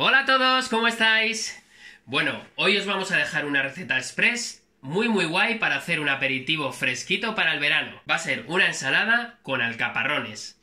Hola a todos, ¿cómo estáis? Bueno, hoy os vamos a dejar una receta express muy muy guay para hacer un aperitivo fresquito para el verano. Va a ser una ensalada con alcaparrones.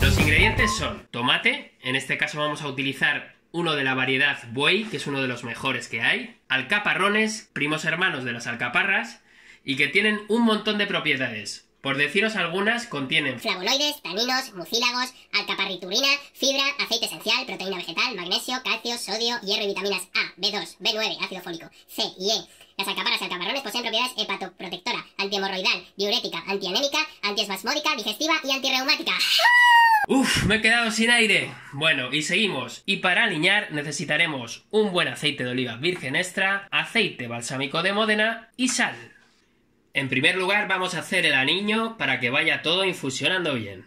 Los ingredientes son tomate, en este caso vamos a utilizar uno de la variedad buey, que es uno de los mejores que hay, alcaparrones, primos hermanos de las alcaparras, y que tienen un montón de propiedades. Por deciros algunas, contienen flavonoides, taninos, mucílagos, alcaparriturina, fibra, aceite esencial, proteína vegetal, magnesio, calcio, sodio, hierro y vitaminas A, B2, B9, ácido fólico, C y E. Las alcaparras y alcaparrones poseen propiedades hepatoprotectora, antihemorroidal, diurética, antianémica, antiespasmódica, digestiva y antirreumática. Uf, me he quedado sin aire. Bueno, y seguimos. Y para aliñar necesitaremos un buen aceite de oliva virgen extra, aceite balsámico de Módena y sal. En primer lugar vamos a hacer el anillo para que vaya todo infusionando bien.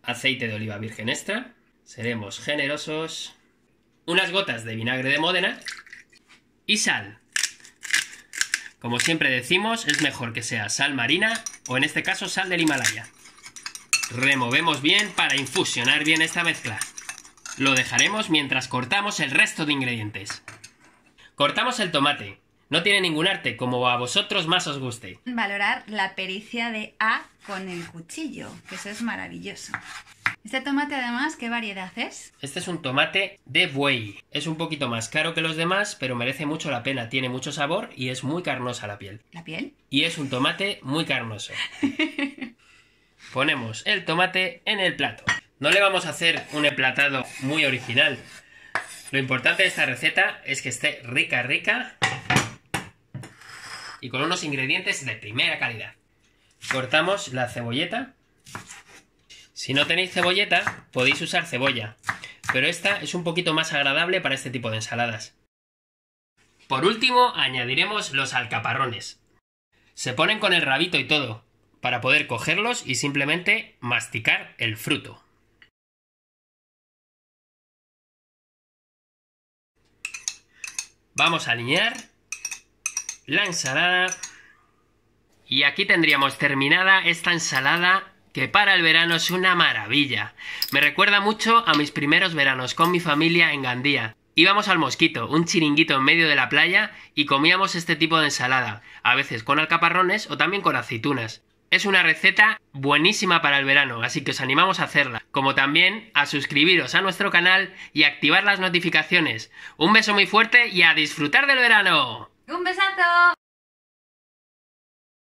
Aceite de oliva virgen extra, seremos generosos, unas gotas de vinagre de Módena y sal. Como siempre decimos, es mejor que sea sal marina o en este caso sal del Himalaya. Removemos bien para infusionar bien esta mezcla. Lo dejaremos mientras cortamos el resto de ingredientes. Cortamos el tomate, no tiene ningún arte, como a vosotros más os guste. Valorar la pericia de A con el cuchillo, que eso es maravilloso. Este tomate además, ¿qué variedad es? Este es un tomate de buey. Es un poquito más caro que los demás, pero merece mucho la pena. Tiene mucho sabor y es muy carnosa la piel. ¿La piel? Y es un tomate muy carnoso. Ponemos el tomate en el plato. No le vamos a hacer un emplatado muy original. Lo importante de esta receta es que esté rica, rica y con unos ingredientes de primera calidad. Cortamos la cebolleta. Si no tenéis cebolleta, podéis usar cebolla, pero esta es un poquito más agradable para este tipo de ensaladas. Por último, añadiremos los alcaparrones. Se ponen con el rabito y todo, para poder cogerlos y simplemente masticar el fruto. Vamos a alinear la ensalada. Y aquí tendríamos terminada esta ensalada que para el verano es una maravilla. Me recuerda mucho a mis primeros veranos con mi familia en Gandía. Íbamos al Mosquito, un chiringuito en medio de la playa, y comíamos este tipo de ensalada, a veces con alcaparrones o también con aceitunas. Es una receta buenísima para el verano, así que os animamos a hacerla, como también a suscribiros a nuestro canal y activar las notificaciones. Un beso muy fuerte y a disfrutar del verano. ¡Un besazo!